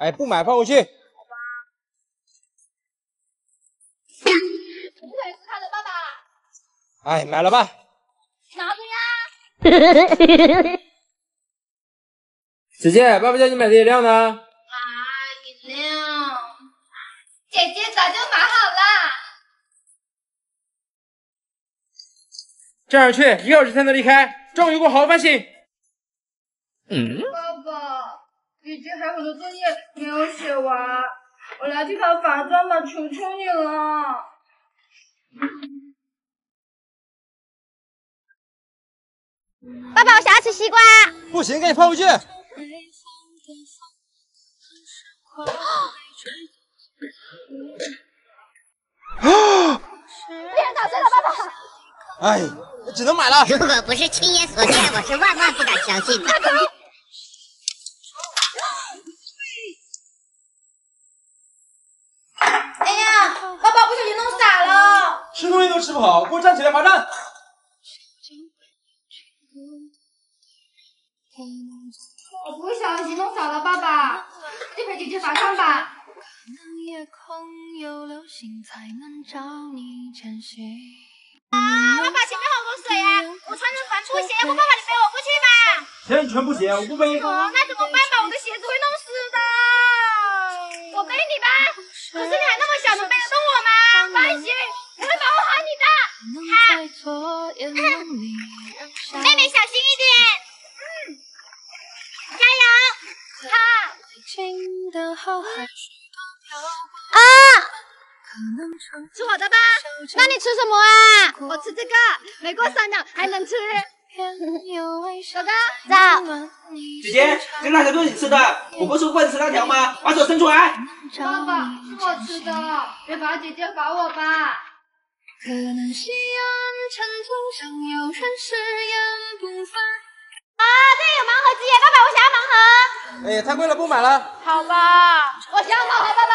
哎，不买放回去。好吧。这也是他的爸爸。哎，买了吧。拿着呀。姐姐，爸爸叫你买的饮料呢。啊，饮料。姐姐早就买好了。这样去，一个小时才能离开。终于给我好好反省。嗯。姐姐还有很多作业没有写完，我来替他罚站吧，求求你了。爸爸，我想要吃西瓜。不行，给你放回去。啊别人打碎了，爸爸。哎，只能买了。如果不是亲眼所见，我是万万不敢相信的。哎呀，爸爸不小心弄洒吃东西都吃不好，给我站起来罚站。我不会小心弄洒了，爸爸，你陪姐姐罚站吧。啊，爸爸前面好多水啊！我穿着帆布鞋，我爸爸你背我过去吧。行，你穿布鞋，我不背。哦，那怎么办吧？我的鞋子会弄湿的。我背你吧。可是你还那么小，能背得动我吗？放心，我会保护好你的。好。妹妹小心一点。嗯加油！好。啊！吃我的吧。那你吃什么啊？我吃这个，没过三秒还能吃。哥哥，走。姐姐，这辣条都是你吃的，我不是不能吃辣条吗？把手伸出来。爸爸，是我吃的，别罚姐姐，罚我吧。啊，这有盲盒机耶！爸爸，我想要盲盒。哎呀，太贵了，不买了。好吧，我想要盲盒，爸爸。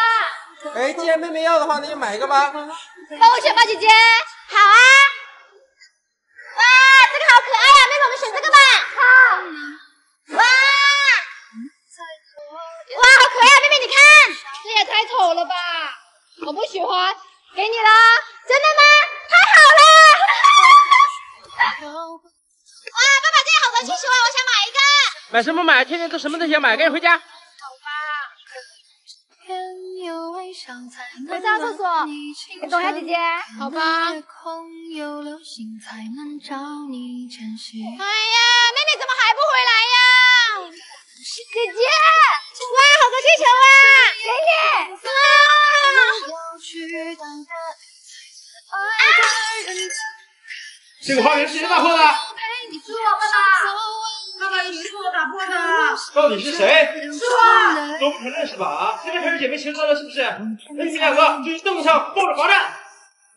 哎，既然妹妹要的话，那就买一个吧。帮我选吧，姐姐。好啊。哇，这个好可爱呀，妹妹，我们选这个吧。好。哇。哇，好可爱啊，妹妹，你看。这也太丑了吧，我不喜欢。给你了。真的吗？哇，爸爸，这个好多气球啊！我想买一个。买什么买？天天都什么都想买，赶紧回家。走吧。回上厕所。你等下，姐姐。好吧。哎呀，妹妹怎么还不回来呀？姐姐。哇，好多气球。啊。这个花园是谁打破的？是我爸爸，爸爸一定是我打破的。到底是谁？是我。都不承认是吧？啊现在开始姐妹情深了是不是？那你们两个就去凳子上抱着罚站，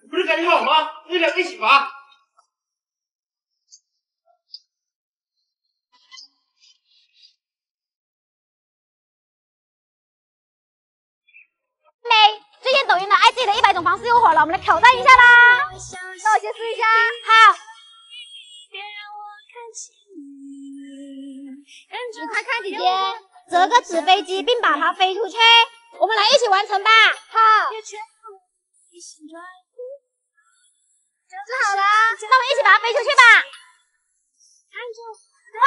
不是感情好吗？那两个一起罚。妹，最近抖音的爱自己的一百种方式又火了，我们来挑战一下啦！那我先试一下。好。你快看，姐姐，折个纸飞机，并把它飞出去，我们来一起完成吧。好。折好了，那我们一起把它飞出去吧。哇！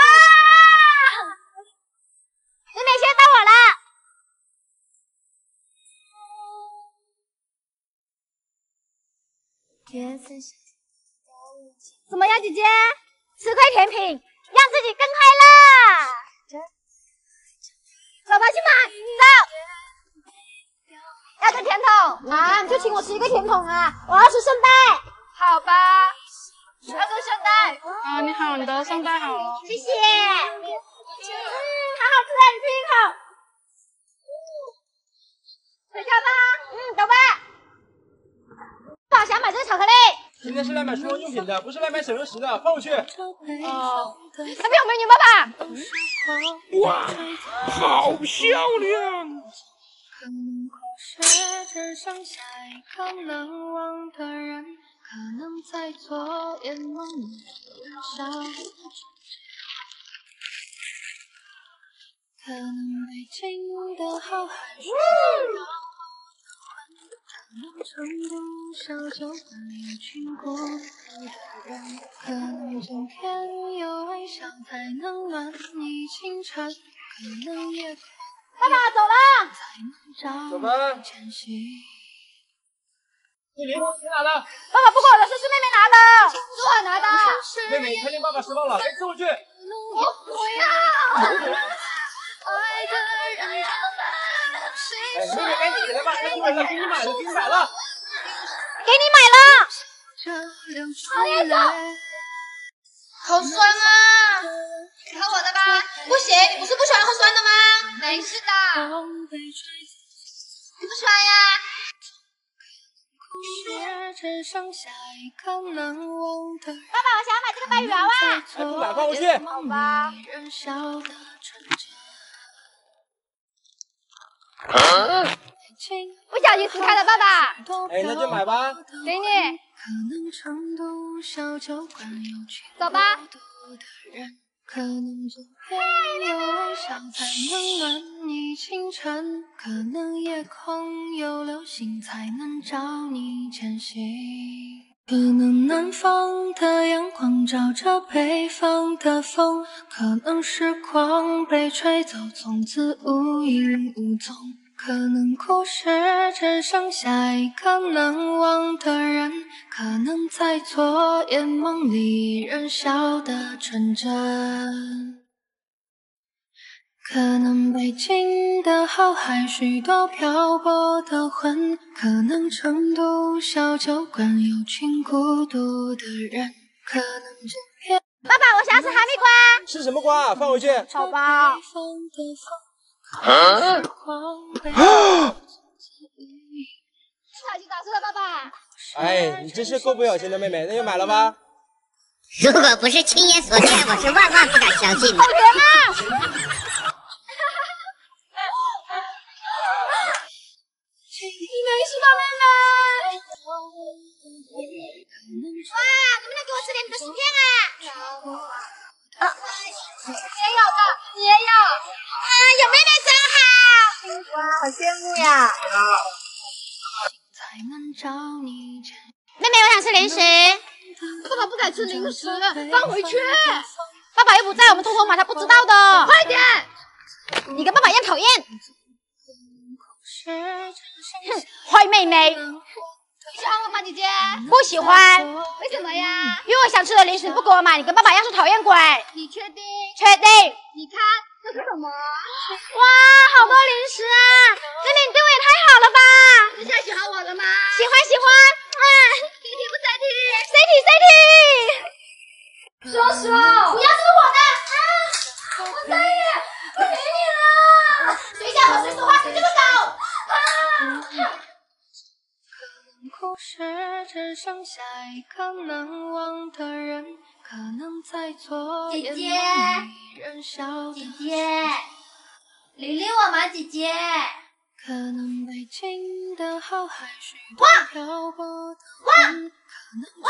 妹妹，现在到我了。怎么样，姐姐？吃块甜品，让自己更快乐。走吧，去买。走。要个甜筒啊，你就请我吃一个甜筒啊！我要吃圣代。好吧。要个圣代。啊，你好，你的圣代好。谢谢。嗯，好好吃啊，你吃一口。回家吧。嗯，走吧。爸想买这个巧克力。今天是来买厨房用品的，不是来买小零食的，放回去。哦，那边有美女，爸爸。哇，好漂亮。馆里有群孤独的人，可能今天有微笑才能暖你清晨，可能夜空爸爸走了。才能走吧找你前行。这零花钱哪了？爸爸不管我的事，是妹妹拿的，是我拿的。妹妹，你看见爸爸失望了，赶紧送回去。我不要。爱的妹妹，赶紧起来吧，赶紧买了，给你买了，给你买了。给你买了。这流出来。好酸啊！你看我的吧，不行，你不是不喜欢喝酸的吗？没事的，你不喜欢呀？爸爸，我想要买这个芭比娃娃。哎，不买，放回去。好吧。不小心撕开了，爸爸。哎，那就买吧。给你。可能成都小酒馆有群走吧。孤独的人，可能有微笑才能暖你清晨，可能夜空有流星才能照你前行，可能南方的阳光照着北方的风，可能时光被吹走，从此无影无踪。可能故事只剩下一个难忘的人，可能在昨夜梦里仍笑得纯真，可能北京的浩海许多漂泊的魂，可能成都小酒馆有群孤独的人，可能今天爸爸，我想要吃哈密瓜。吃什么瓜？放回去。好吧。啊！不小心打碎了，爸爸。哎，你真是够不小心的，妹妹，那就买了吧。如果不是亲眼所见，我是万万不敢相信的。好甜呀。才能找你前妹妹，我想吃零食。爸爸不敢吃零食，放回去。爸爸又不在，我们偷偷买，他不知道的。快点！你跟爸爸一样讨厌。哼，坏妹妹。你喜欢我吗，姐姐？不喜欢。为什么呀？因为我想吃的零食不给我买，你跟爸爸一样是讨厌鬼。你确定？确定。你看这是什么？哇，好多零食啊！妹妹，你对我也太好了吧？你现在喜欢我了吗？喜欢喜欢。啊，你听不在听？C T C T。说说，不要是我的啊！我再也不理你了。谁想和谁说话，谁就走。啊！故事只剩下一个难忘的人，可能在昨夜姐姐梦里人笑的姐姐，理理我嘛，姐姐。可能北京的后海，许多漂泊的。魂，可能孤独。